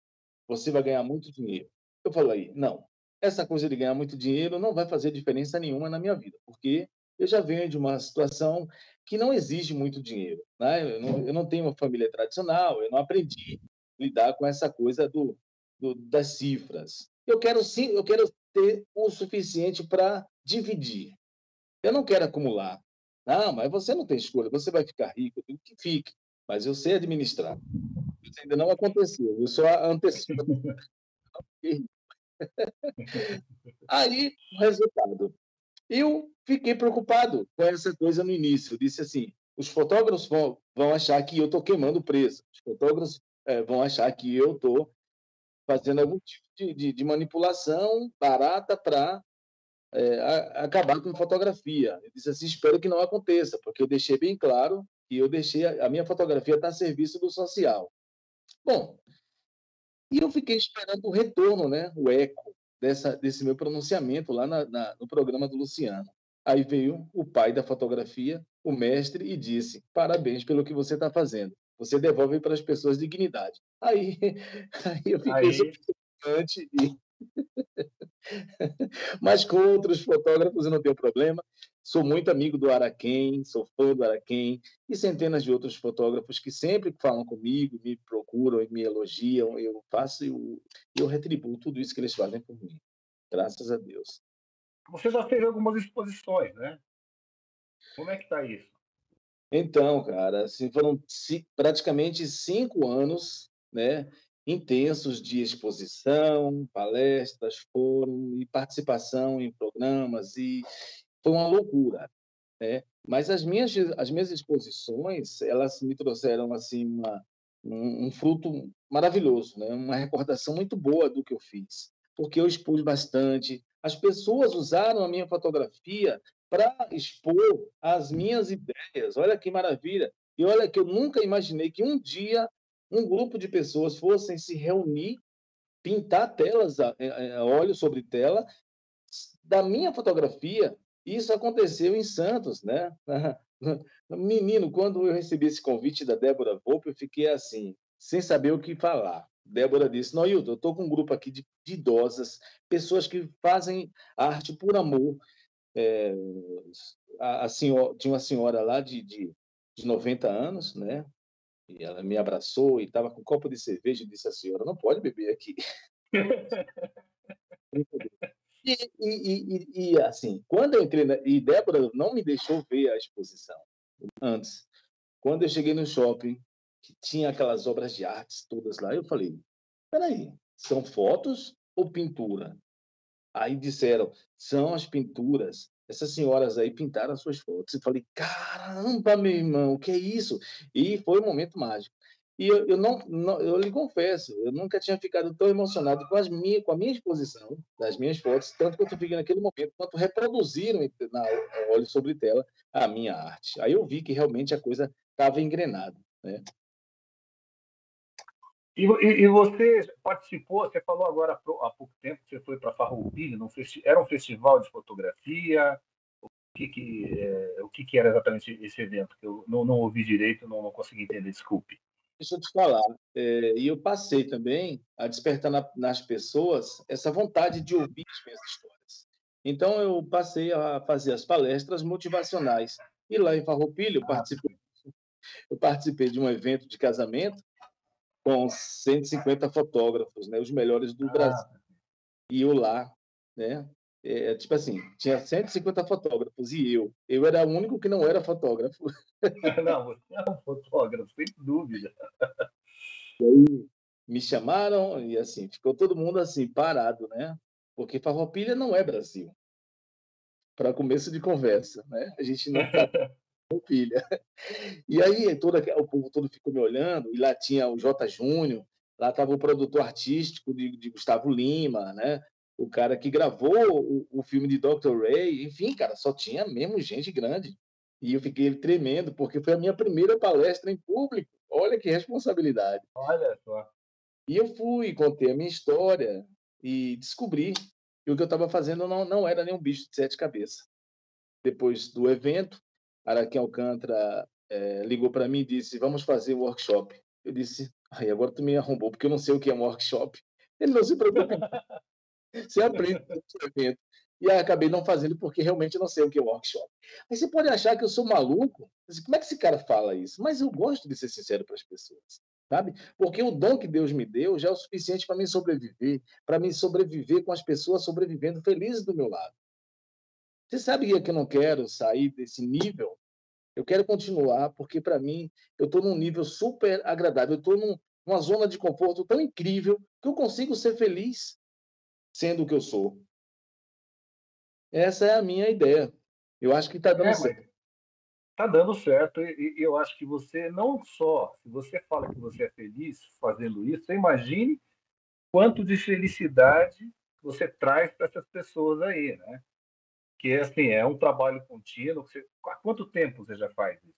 Você vai ganhar muito dinheiro. Eu falei: não, essa coisa de ganhar muito dinheiro não vai fazer diferença nenhuma na minha vida, porque eu já venho de uma situação que não exige muito dinheiro. Né? Eu, não, eu não tenho uma família tradicional, eu não aprendi a lidar com essa coisa do, do das cifras. Eu quero sim, eu quero ter o suficiente para dividir. Eu não quero acumular. Não, mas você não tem escolha, você vai ficar rico, eu que fique, mas eu sei administrar. Isso ainda não aconteceu, eu só antecipo. [laughs] Aí, o resultado. Eu fiquei preocupado com essa coisa no início. Eu disse assim: os fotógrafos vão, vão achar que eu estou queimando preço, os fotógrafos é, vão achar que eu estou fazendo algum tipo de, de, de manipulação barata para é, a, acabar com fotografia. Eu disse assim, espero que não aconteça, porque eu deixei bem claro que eu deixei a, a minha fotografia está a serviço do social. Bom, e eu fiquei esperando o retorno, né, o eco dessa, desse meu pronunciamento lá na, na, no programa do Luciano. Aí veio o pai da fotografia, o mestre, e disse: parabéns pelo que você está fazendo. você devolve para as pessoas dignidade. Aí, [laughs] aí eu fiquei aí... e [laughs] [laughs] Mas com outros fotógrafos eu não tenho problema. Sou muito amigo do Araquém, sou fã do Araquém e centenas de outros fotógrafos que sempre falam comigo, me procuram e me elogiam. Eu faço e eu, eu retribuo tudo isso que eles fazem por mim. Graças a Deus. Você já fez algumas exposições, né? Como é que está isso? Então, cara, assim, foram praticamente cinco anos, né? Intensos de exposição, palestras, fórum e participação em programas e foi uma loucura, né? Mas as minhas as minhas exposições elas me trouxeram assim uma, um, um fruto maravilhoso, né? Uma recordação muito boa do que eu fiz, porque eu expus bastante. As pessoas usaram a minha fotografia para expor as minhas ideias. Olha que maravilha! E olha que eu nunca imaginei que um dia um grupo de pessoas fossem se reunir, pintar telas a, a óleo sobre tela da minha fotografia. Isso aconteceu em Santos, né? [laughs] Menino, quando eu recebi esse convite da Débora Volpe, eu fiquei assim, sem saber o que falar. Débora disse: Noilton, eu estou com um grupo aqui de, de, idosas, pessoas que fazem arte por amor. É, a, a senhora, tinha uma senhora lá de, de, de 90 anos, né? E ela me abraçou e estava com um copo de cerveja e disse: A senhora não pode beber aqui. e, e, e, e, assim, quando eu entrei. Na... E Débora não me deixou ver a exposição antes. Quando eu cheguei no shopping, que tinha aquelas obras de artes todas lá, eu falei: peraí, são fotos ou pintura? Aí disseram: são as pinturas essas senhoras aí pintaram as suas fotos. E falei, caramba, meu irmão, o que é isso? E foi um momento mágico. E eu, eu não, não, eu lhe confesso, eu nunca tinha ficado tão emocionado com, as minha, com a minha exposição das minhas fotos, tanto quanto eu fiquei naquele momento, quanto reproduziram na olho sobre tela a minha arte. Aí eu vi que realmente a coisa estava engrenada. Né? E, e, e, você participou, você falou agora há pouco tempo que você foi para Farroupilha, era um festival de fotografia, o que, que, é, o que, que era exatamente esse evento? Que eu não, não ouvi direito, não, não consegui entender, desculpe. Deixa eu te falar, é, e eu passei também a despertar na, nas pessoas essa vontade de ouvir as minhas histórias. Então eu passei a fazer as palestras motivacionais. E lá em Farroupilha eu ah, participei, eu participei de um evento de casamento com 150 fotógrafos, né, os melhores do ah. Brasil. E eu lá, né, é, tipo assim, tinha 150 fotógrafos e eu. Eu era o único que não era fotógrafo. [laughs] Não, você é um fotógrafo, sem dúvida. E aí me chamaram e assim, ficou todo mundo assim, parado, né? Porque Farroupilha não é Brasil. Para começo de conversa, né? A gente não tá [laughs] filha. E aí toda, o povo todo ficou me olhando, e lá tinha o J. Júnior, lá estava o produtor artístico de, de, Gustavo Lima, né? o cara que gravou o, o, filme de Dr. Ray, enfim, cara, só tinha mesmo gente grande. E eu fiquei tremendo, porque foi a minha primeira palestra em público. Olha que responsabilidade. Olha só. E eu fui, contei a minha história e descobri que o que eu estava fazendo não, não era nenhum bicho de sete cabeças. Depois do evento, Araquém Alcântara é, ligou para mim e disse: Vamos fazer o workshop. Eu disse: Ai, agora tu me arrombou, porque eu não sei o que é um workshop. Ele não se preocupe. você aprende evento. E acabei não fazendo porque realmente não sei o que é um workshop. Aí você pode achar que eu sou maluco. Como é que esse cara fala isso? Mas eu gosto de ser sincero para as pessoas sabe? Porque o dom que Deus me deu já é o suficiente para mim sobreviver, para mim sobreviver com as pessoas sobrevivendo felizes do meu lado. Você sabe que eu não quero sair desse nível? Eu quero continuar, porque para mim eu estou num nível super agradável, eu estou num, numa zona de conforto tão incrível que eu consigo ser feliz sendo o que eu sou. Essa é a minha ideia. Eu acho que está dando é, certo. Está dando certo e, e eu acho que você não só, se você fala que você é feliz fazendo isso, imagine quanto de felicidade você traz para essas pessoas aí, né? Que assim, é um trabalho contínuo. Você, há quanto tempo você já faz isso?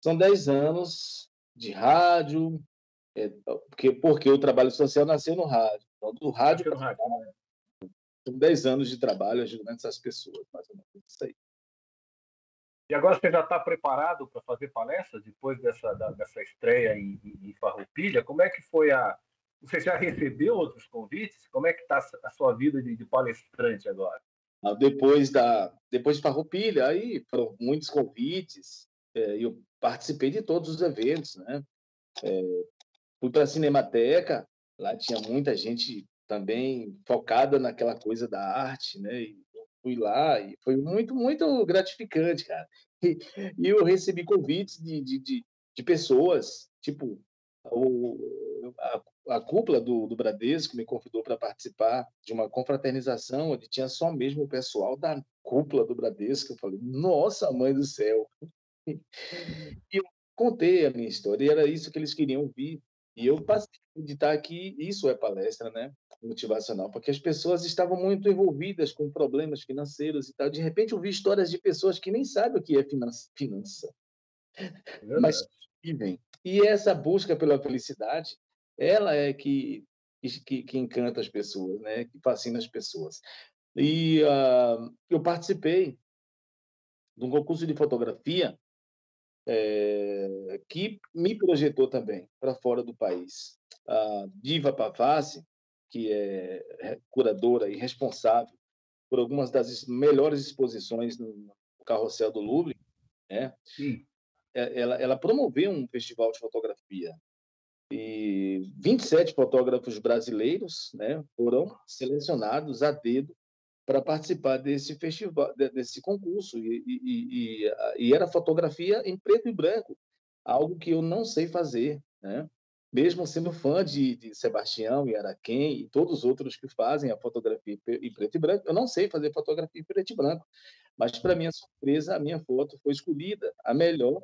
São 10 anos de rádio, é, porque, porque o trabalho social nasceu no rádio. Então, do rádio, no rádio né? São 10 anos de trabalho ajudando essas pessoas, mais ou menos isso aí. E agora você já está preparado para fazer palestra depois dessa, da, dessa estreia em, em, Farroupilha? Como é que foi a... Você já recebeu outros convites? Como é que está a sua vida de, de palestrante agora? Ah, depois da depois de Farroupilha, aí foram muitos convites, é, eu participei de todos os eventos, né? É, fui para a Cinemateca, lá tinha muita gente também focada naquela coisa da arte, né? E fui lá e foi muito, muito gratificante, cara. [laughs] E, e eu recebi convites de, de, de, de pessoas, tipo, o, a, a cúpula do, do Bradesco me convidou para participar de uma confraternização onde tinha só mesmo o pessoal da cúpula do Bradesco. Eu falei, nossa, mãe do céu! [laughs] E eu contei a minha história e era isso que eles queriam ouvir. E eu passei a acreditar que isso é palestra, né? Motivacional, porque as pessoas estavam muito envolvidas com problemas financeiros e tal. De repente, eu vi histórias de pessoas que nem sabem o que é finança, é mas vivem. E essa busca pela felicidade, ela é que, que, que encanta as pessoas, né? Que fascina as pessoas. E uh, eu participei de um concurso de fotografia é, que me projetou também para fora do país. A Diva Pavassi, que é curadora e responsável por algumas das melhores exposições no Carrossel do Louvre, né? É, ela, ela promoveu um festival de fotografia e 27 fotógrafos brasileiros né, foram selecionados a dedo para participar desse festival, desse concurso. E, e, e, e, era fotografia em preto e branco, algo que eu não sei fazer, né? Mesmo sendo fã de, de Sebastião e Araquém e todos os outros que fazem a fotografia em preto e branco, eu não sei fazer fotografia em preto e branco. Mas, para minha surpresa, a minha foto foi escolhida, a melhor.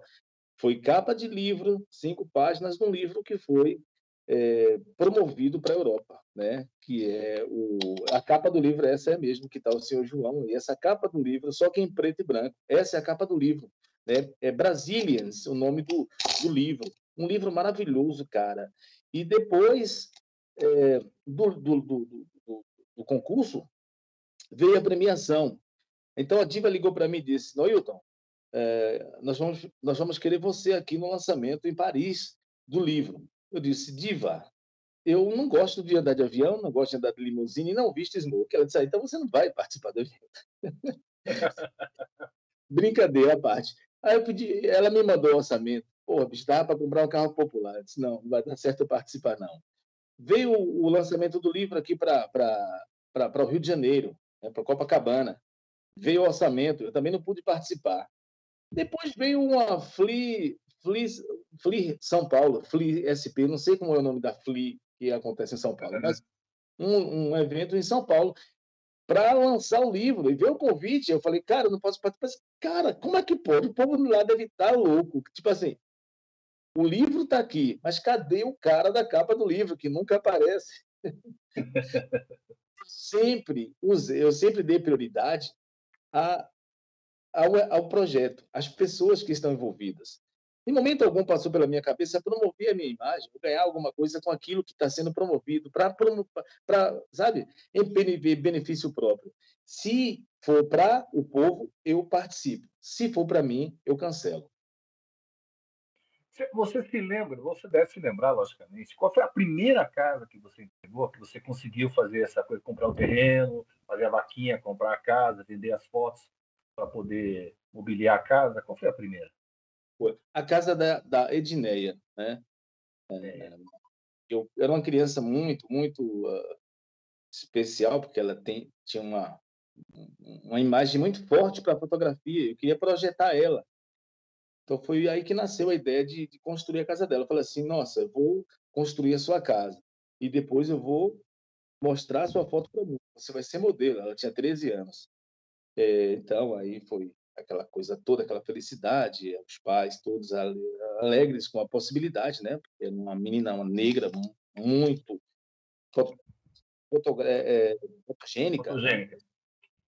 Foi capa de livro, cinco páginas de um livro que foi é, promovido para a Europa, né? Que é o a capa do livro essa é mesmo que está o senhor João e essa capa do livro só que em preto e branco. Essa é a capa do livro, né? É Brazilians, o nome do, do livro. Um livro maravilhoso, cara. E depois é, do, do, do, do, concurso veio a premiação. Então a diva ligou para mim e disse: Noilton, é, nós vamos nós vamos querer você aqui no lançamento em Paris do livro. Eu disse, Diva, eu não gosto de andar de avião, não gosto de andar de limusine, não visto smoke. Ela disse, ah, então você não vai participar do evento. [laughs] Brincadeira à parte. Aí eu pedi, ela me mandou o orçamento. Pô, bicho, dava para comprar um carro popular. Eu disse, não, não vai dar certo eu participar, não. Veio o, lançamento do livro aqui para o Rio de Janeiro, né, para Copacabana. Veio o orçamento, eu também não pude participar. Depois veio uma Flea, Fli, Fli São Paulo, Fli SP, não sei como é o nome da Fli que acontece em São Paulo, mas um, um evento em São Paulo para lançar o livro e ver o convite. Eu falei, cara, eu não posso participar. Cara, como é que pode? O povo lá deve estar louco. Tipo assim, o livro está aqui, mas cadê o cara da capa do livro que nunca aparece? [laughs] sempre usei, eu sempre dei prioridade a, ao, ao projeto, às pessoas que estão envolvidas. Em momento algum passou pela minha cabeça promover a minha imagem, ganhar alguma coisa com aquilo que está sendo promovido, para, sabe, em benefício próprio. Se for para o povo, eu participo. Se for para mim, eu cancelo. Você se lembra, você deve se lembrar, logicamente, qual foi a primeira casa que você entregou, que você conseguiu fazer essa coisa, comprar o terreno, fazer a vaquinha, comprar a casa, vender as fotos para poder mobiliar a casa? Qual foi a primeira? A casa da, da Edneia, né? É, eu era uma criança muito, muito uh, especial, porque ela tem, tinha uma, uma imagem muito forte para a fotografia, eu queria projetar ela. Então foi aí que nasceu a ideia de, de construir a casa dela. Eu falei assim, nossa, eu vou construir a sua casa e depois eu vou mostrar sua foto para mim. Você vai ser modelo. Ela tinha 13 anos. É, então aí foi aquela coisa toda, aquela felicidade, os pais todos alegres com a possibilidade, né? Porque era uma menina, uma negra muito foto, é, é, fotogênica. fotogênica.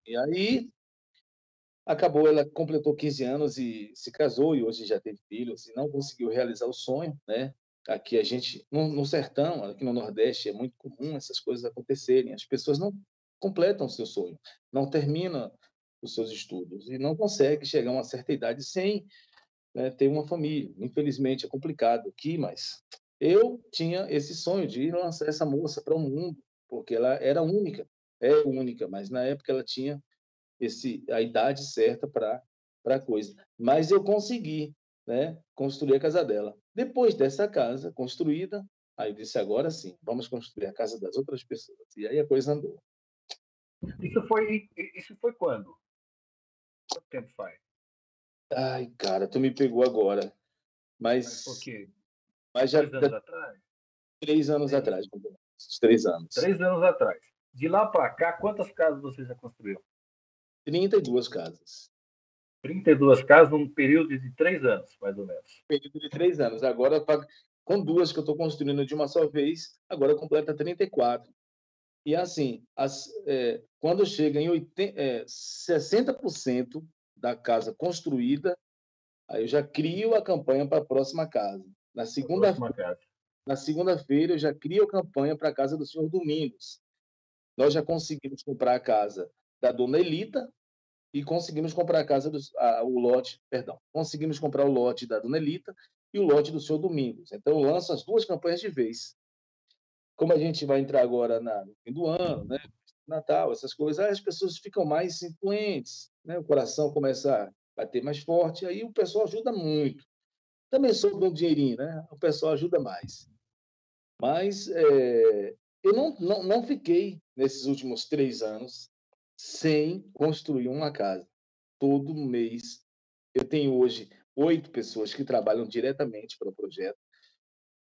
E aí acabou, ela completou 15 anos e se casou e hoje já teve filhos e não conseguiu realizar o sonho, né? Aqui a gente, no, no sertão, aqui no Nordeste, é muito comum essas coisas acontecerem. As pessoas não completam o seu sonho, não terminam os seus estudos e não consegue chegar a uma certa idade sem né, ter uma família. Infelizmente é complicado aqui, mas eu tinha esse sonho de lançar essa moça para o mundo, porque ela era única, é única, mas na época ela tinha esse a idade certa para para coisa. Mas eu consegui, né, construir a casa dela. Depois dessa casa construída, aí eu disse agora sim, vamos construir a casa das outras pessoas. E aí a coisa andou. Isso foi isso foi quando? Quanto tempo faz? Ai, cara, tu me pegou agora. Mas. Por quê? Mas já. Três anos atrás? Três anos três. atrás, três anos. Três anos atrás. De lá para cá, quantas casas você já construiu? 32 casas. 32 casas num período de três anos, mais ou menos. Período de três anos. Agora, com duas que eu estou construindo de uma só vez, agora completa 34. E assim, as, é, quando chega em 80, é, 60% da casa construída, aí eu já crio a campanha para a próxima casa. Na segunda na segunda-feira eu já crio a campanha para a casa do senhor Domingos. Nós já conseguimos comprar a casa da dona Elita e conseguimos comprar a casa do a, o lote, perdão, conseguimos comprar o lote da dona Elita e o lote do senhor Domingos. Então eu lanço as duas campanhas de vez. Como a gente vai entrar agora na, no fim do ano, né? Natal, essas coisas, as pessoas ficam mais influentes, né? o coração começa a bater mais forte, aí o pessoal ajuda muito. Também sobre um dinheirinho, né? o pessoal ajuda mais. Mas é, eu não, não, não fiquei, nesses últimos três anos, sem construir uma casa. Todo mês. Eu tenho hoje oito pessoas que trabalham diretamente para o projeto.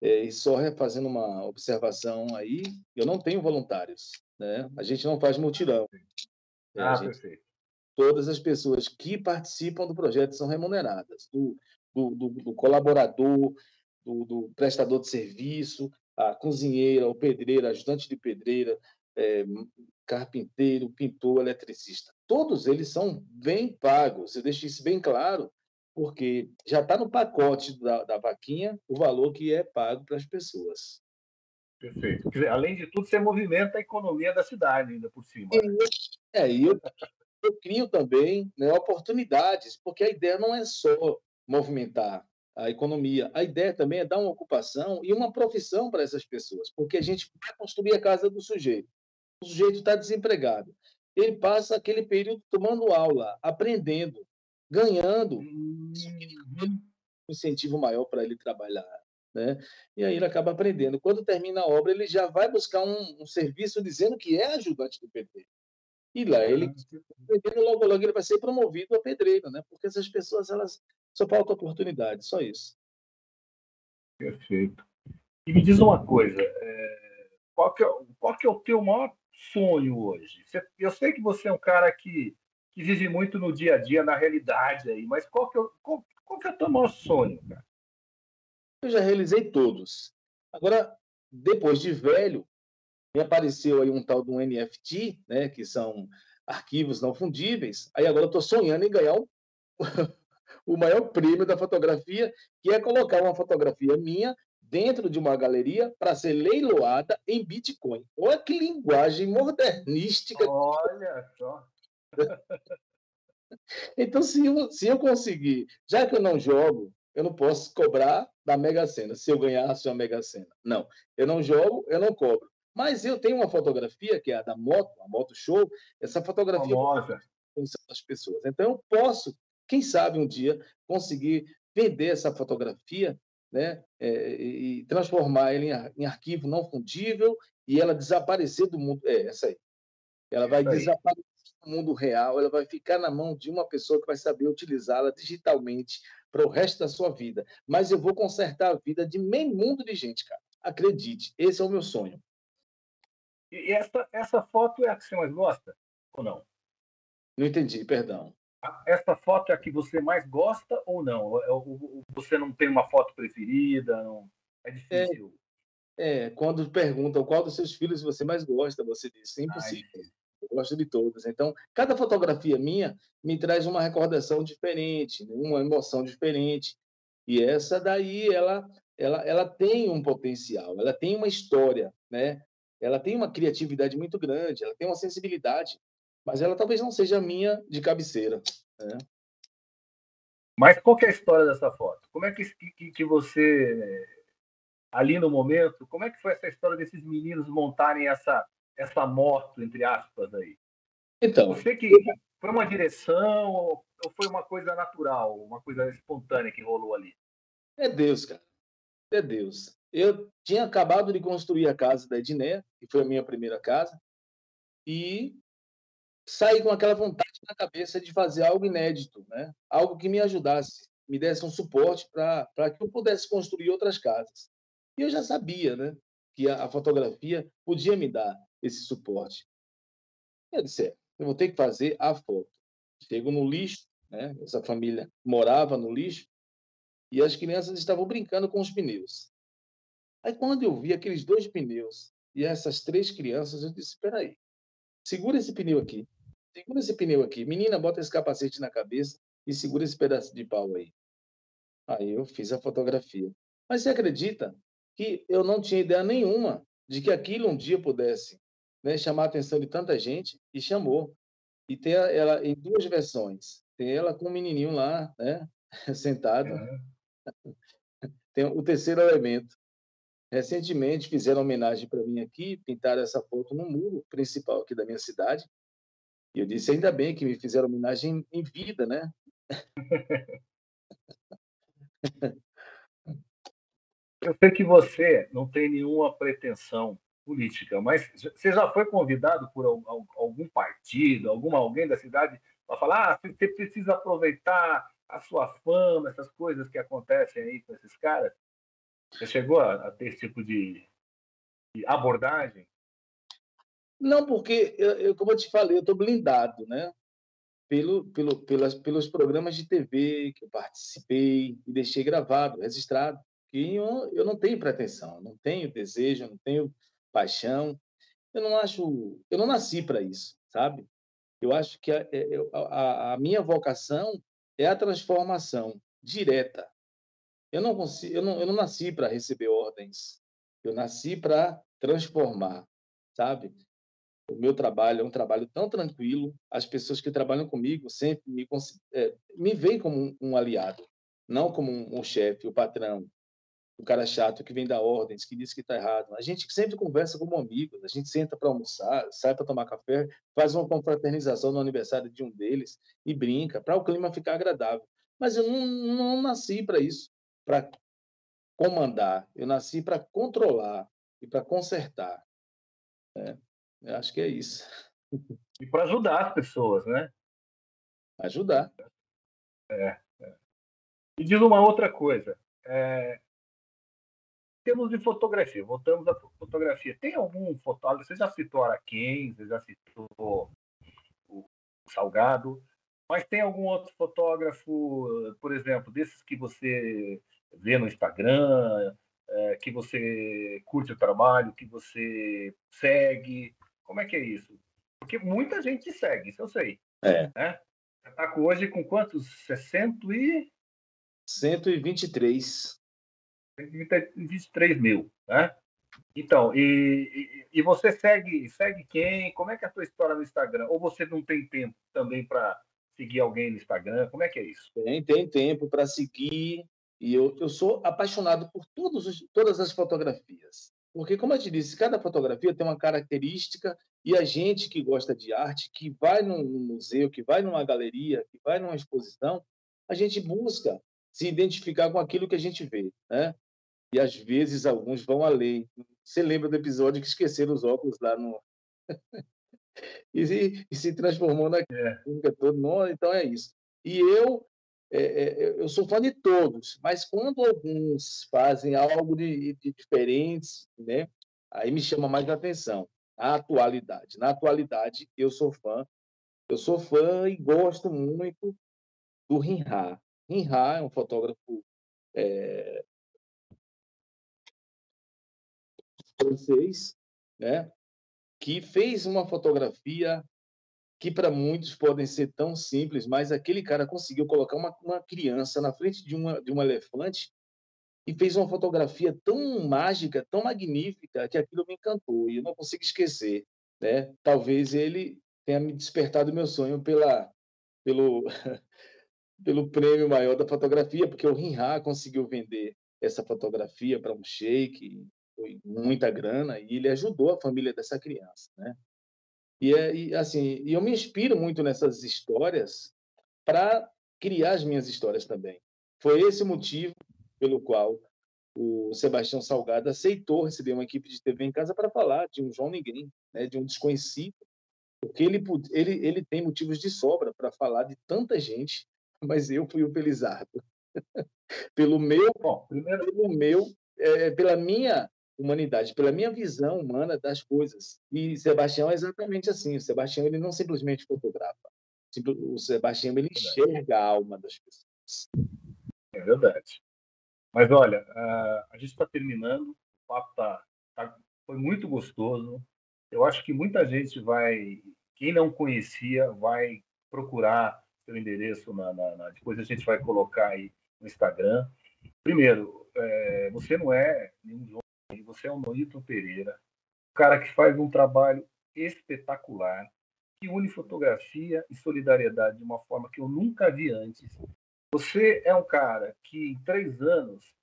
É, e só fazendo uma observação aí, eu não tenho voluntários. Né? A gente não faz mutirão. É, ah, gente, perfeito. Todas as pessoas que participam do projeto são remuneradas, do, do, do, do colaborador, do, do, prestador de serviço, a cozinheira, o pedreiro, ajudante de pedreira, é, carpinteiro, pintor, eletricista. Todos eles são bem pagos. Eu deixo isso bem claro, porque já está no pacote da, da vaquinha o valor que é pago para as pessoas. Perfeito. Dizer, além de tudo, você movimenta a economia da cidade ainda por cima. Né? É, e eu, eu crio também né, oportunidades, porque a ideia não é só movimentar a economia, a ideia também é dar uma ocupação e uma profissão para essas pessoas, porque a gente vai construir a casa do sujeito. O sujeito está desempregado. Ele passa aquele período tomando aula, aprendendo, ganhando. Uhum. Um incentivo maior para ele trabalhar né? E aí ele acaba aprendendo. Quando termina a obra, ele já vai buscar um, um serviço dizendo que é ajudante do pedreiro. E lá ele, logo, logo ele vai ser promovido a pedreiro, né? Porque essas pessoas, elas só falta oportunidade, só isso. Perfeito. E me diz uma coisa, é, qual, que é, qual que é o teu maior sonho hoje? eu sei que você é um cara que, que vive muito no dia a dia, na realidade aí, mas qual que é, qual, qual que é o teu maior sonho, cara? Eu já realizei todos. Agora, depois de velho, me apareceu aí um tal um NFT, né, que são arquivos não fundíveis. Aí agora eu estou sonhando em ganhar [laughs] o maior prêmio da fotografia, que é colocar uma fotografia minha dentro de uma galeria para ser leiloada em Bitcoin. Olha que linguagem modernística. Olha só. [laughs] então, se eu, se eu conseguir, já que eu não jogo, eu não posso cobrar da Mega Sena, se eu ganhasse uma Mega Sena. Não, eu não jogo, eu não cobro. Mas eu tenho uma fotografia, que é a da moto, a moto show, essa fotografia das pessoas. Então eu posso, quem sabe um dia, conseguir vender essa fotografia né, é, e transformar ela em, em, arquivo não fundível e ela desaparecer do mundo. É, essa aí. Ela vai desaparecer do mundo real, ela vai ficar na mão de uma pessoa que vai saber utilizá-la digitalmente para o resto da sua vida. Mas eu vou consertar a vida de meio mundo de gente, cara. Acredite, esse é o meu sonho. E essa, essa foto é a que você mais gosta ou não? Não entendi, perdão. Essa foto é a que você mais gosta ou não? Você não tem uma foto preferida? Não... É difícil. É, é, quando perguntam qual dos seus filhos você mais gosta, você diz, é impossível. Ai, eu gosto de todas. Então, cada fotografia minha me traz uma recordação diferente, né, uma emoção diferente. E essa daí, ela, ela, ela tem um potencial, ela tem uma história, né? Ela tem uma criatividade muito grande, ela tem uma sensibilidade. Mas ela talvez não seja a minha de cabeceira. Né? Mas qual é a história dessa foto? Como é que, que, que você, ali no momento, como é que foi essa história desses meninos montarem essa, essa moto, entre aspas, aí? Então. Você que foi uma direção ou foi uma coisa natural, uma coisa espontânea que rolou ali? É Deus, cara. É Deus. Eu tinha acabado de construir a casa da Edné, que foi a minha primeira casa, e saí com aquela vontade na cabeça de fazer algo inédito, né? algo que me ajudasse, me desse um suporte para que eu pudesse construir outras casas. E eu já sabia né, que a, a fotografia podia me dar esse suporte. Eu disse, é, eu vou ter que fazer a foto. Chego no lixo, né? essa família morava no lixo, e as crianças estavam brincando com os pneus. Aí, quando eu vi aqueles dois pneus e essas três crianças, eu disse: espera aí, segura esse pneu aqui, segura esse pneu aqui. Menina, bota esse capacete na cabeça e segura esse pedaço de pau aí. Aí eu fiz a fotografia. Mas você acredita que eu não tinha ideia nenhuma de que aquilo um dia pudesse né, chamar a atenção de tanta gente e chamou. E tem ela em duas versões. Tem ela com o um menininho lá, né, [laughs] sentado. [laughs] Tem o terceiro elemento. Recentemente fizeram homenagem para mim aqui, pintaram essa foto no muro principal aqui da minha cidade. E eu disse, ainda bem que me fizeram homenagem em vida, né? [laughs] Eu sei que você não tem nenhuma pretensão política, mas você já foi convidado por algum partido, alguma alguém da cidade para falar, ah, você precisa aproveitar a sua fama, essas coisas que acontecem aí com esses caras? Você chegou a, ter esse tipo de, de abordagem? Não, porque, eu, eu, como eu te falei, eu estou blindado, né? Pelo, pelo, pelas, pelos programas de TV que eu participei e deixei gravado, registrado. E eu, eu não tenho pretensão, não tenho desejo, não tenho paixão. Eu não acho, eu não nasci para isso, sabe? Eu acho que a, é, a, a, minha vocação é a transformação direta. Eu não consigo, eu não, eu não nasci para receber ordens. Eu nasci para transformar, sabe? O meu trabalho é um trabalho tão tranquilo. As pessoas que trabalham comigo sempre me, é, me veem como um, um aliado, não como um, um chefe, o patrão, o cara chato que vem dar ordens, que diz que está errado. A gente sempre conversa como amigos, a gente senta para almoçar, sai para tomar café, faz uma confraternização no aniversário de um deles e brinca, para o clima ficar agradável. Mas eu não, não nasci para isso, para comandar. Eu nasci para controlar e para consertar. É, eu acho que é isso. E para ajudar as pessoas, né? Ajudar. É, é. E diz uma outra coisa. É, temos de fotografia, voltamos à fotografia. Tem algum fotógrafo? Você já citou Araquém, você já citou o Salgado, mas tem algum outro fotógrafo, por exemplo, desses que você vê no Instagram, é, que você curte o trabalho, que você segue? Como é que é isso? Porque muita gente segue, isso eu sei. É. Né? Você está hoje com quantos? 60 e... 123. 23 mil, né? Então, e, e, e, você segue, segue quem? Como é que é a tua história no Instagram? Ou você não tem tempo também para seguir alguém no Instagram? Como é que é isso? Tem, tem tempo para seguir. E eu, eu sou apaixonado por todos os, todas as fotografias. Porque, como eu te disse, cada fotografia tem uma característica e a gente que gosta de arte, que vai num museu, que vai numa galeria, que vai numa exposição, a gente busca se identificar com aquilo que a gente vê, né? e às vezes alguns vão além. Você lembra do episódio que esqueceram os óculos lá no. [laughs] e, se, e, se, transformou na é. toda. então é isso. E eu, é, é, eu sou fã de todos, mas quando alguns fazem algo de, de diferentes, né, aí me chama mais a atenção. A atualidade. Na atualidade, eu sou fã. Eu sou fã e gosto muito do Rinha. Rinha é um fotógrafo é, francês, né, que fez uma fotografia que para muitos podem ser tão simples, mas aquele cara conseguiu colocar uma, uma criança na frente de, uma, de um elefante e fez uma fotografia tão mágica, tão magnífica, que aquilo me encantou e eu não consigo esquecer. Né? Talvez ele tenha me despertado meu sonho pela, pelo, [laughs] pelo prêmio maior da fotografia, porque o Rinha conseguiu vender essa fotografia para um sheik, foi muita grana, e ele ajudou a família dessa criança, né? E, é, e assim, eu me inspiro muito nessas histórias para criar as minhas histórias também. Foi esse o motivo pelo qual o Sebastião Salgado aceitou receber uma equipe de TV em casa para falar de um João Ninguém, né, de um desconhecido, porque ele, ele, ele tem motivos de sobra para falar de tanta gente, [laughs] mas eu fui o felizardo. [laughs] pelo meu, Bom, primeiro... pelo meu, é, pela minha humanidade, pela minha visão humana das coisas. E Sebastião é exatamente assim. O Sebastião ele não simplesmente fotografa. O Sebastião ele enxerga a alma das pessoas. É verdade. Mas olha, a gente está terminando. O papo tá, tá, foi muito gostoso. Eu acho que muita gente vai, quem não conhecia, vai procurar seu endereço na, na, na depois a gente vai colocar aí no Instagram. Primeiro, é, você não é nenhum você é o Noito Pereira, um cara que faz um trabalho espetacular, que une fotografia e solidariedade de uma forma que eu nunca vi antes. Você é um cara que em três anos,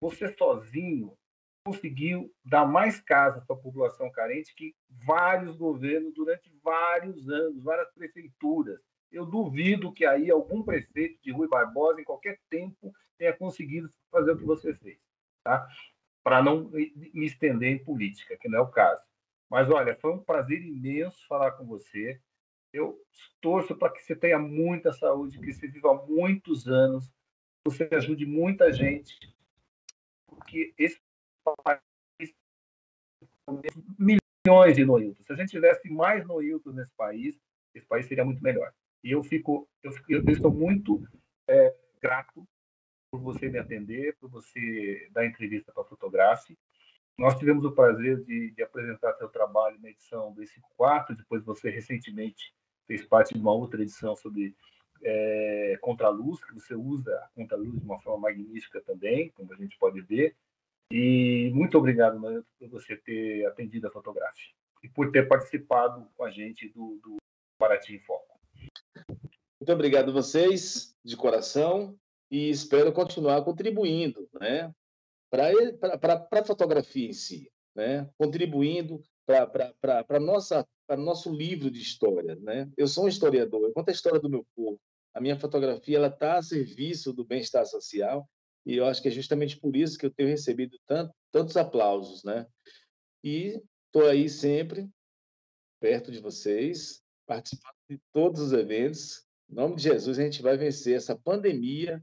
você sozinho conseguiu dar mais casa para a população carente que vários governos durante vários anos, várias prefeituras. Eu duvido que aí algum prefeito de Rui Barbosa, em qualquer tempo, tenha conseguido fazer o que você fez. Tá? Para não me estender em política, que não é o caso. Mas olha, foi um prazer imenso falar com você. Eu torço para que você tenha muita saúde, que você viva muitos anos, que você ajude muita gente, porque esse país milhões de noiltos. Se a gente tivesse mais noiltos nesse país, esse país seria muito melhor. E eu fico, eu, fico, eu estou muito é, grato por você me atender, por você dar entrevista para a Fotografe. Nós tivemos o prazer de, de apresentar seu trabalho na edição do E54, depois você recentemente fez parte de uma outra edição sobre é, contraluz, que você usa a contraluz de uma forma magnífica também, como a gente pode ver. E muito obrigado, Manuel, por você ter atendido a fotografia e por ter participado com a gente do, do Paraty em Foco. Muito obrigado a vocês, de coração, e espero continuar contribuindo né, para a fotografia em si, né, contribuindo para o nosso livro de história. Né? Eu sou um historiador, eu conto a história do meu povo. A minha fotografia está a serviço do bem-estar social e eu acho que é justamente por isso que eu tenho recebido tanto, tantos aplausos. Né? E estou aí sempre perto de vocês, participando de todos os eventos. Em nome de Jesus, a gente vai vencer essa pandemia.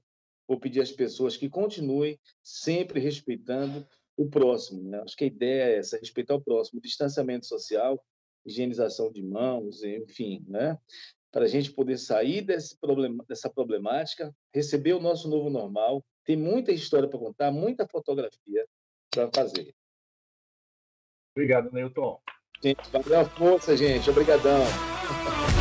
Vou pedir às pessoas que continuem sempre respeitando o próximo. Né? Acho que a ideia é essa, respeitar o próximo, distanciamento social, higienização de mãos, enfim, né? para a gente poder sair desse problema, dessa problemática, receber o nosso novo normal. Tem muita história para contar, muita fotografia para fazer. Obrigado, Newton. Gente, valeu a força, gente. Obrigadão. [laughs]